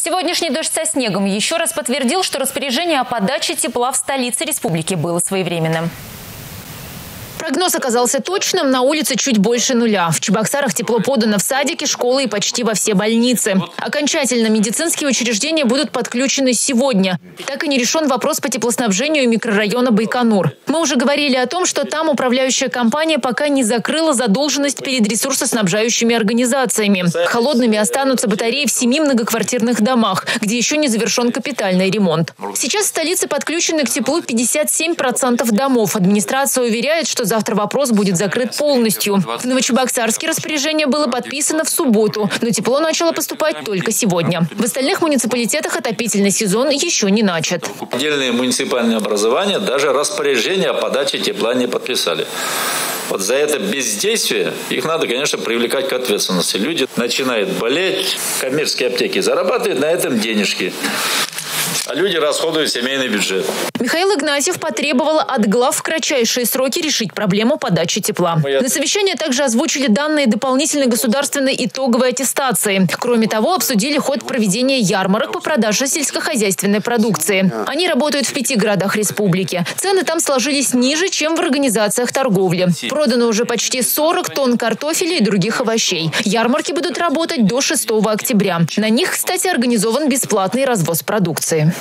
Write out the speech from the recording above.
Сегодняшний дождь со снегом еще раз подтвердил, что распоряжение о подаче тепла в столице республики было своевременным. Прогноз оказался точным. На улице чуть больше нуля. В Чебоксарах тепло подано в садике, школы и почти во все больницы. Окончательно медицинские учреждения будут подключены сегодня. Так и не решен вопрос по теплоснабжению микрорайона Байконур. Мы уже говорили о том, что там управляющая компания пока не закрыла задолженность перед ресурсоснабжающими организациями. Холодными останутся батареи в семи многоквартирных домах, где еще не завершен капитальный ремонт. Сейчас в столице подключены к теплу 57% домов. Администрация уверяет, что завтра вопрос будет закрыт полностью. В Новочебоксарске распоряжение было подписано в субботу, но тепло начало поступать только сегодня. В остальных муниципалитетах отопительный сезон еще не начат. Отдельные муниципальные образования даже распоряжение о подаче тепла не подписали. Вот за это бездействие их надо, конечно, привлекать к ответственности. Люди начинают болеть, коммерческие аптеки зарабатывают на этом денежки люди расходуют семейный бюджет. Михаил Игнатьев потребовал от глав в кратчайшие сроки решить проблему подачи тепла. На совещании также озвучили данные дополнительной государственной итоговой аттестации. Кроме того, обсудили ход проведения ярмарок по продаже сельскохозяйственной продукции. Они работают в пяти городах республики. Цены там сложились ниже, чем в организациях торговли. Продано уже почти 40 тонн картофеля и других овощей. Ярмарки будут работать до 6 октября. На них, кстати, организован бесплатный развоз продукции.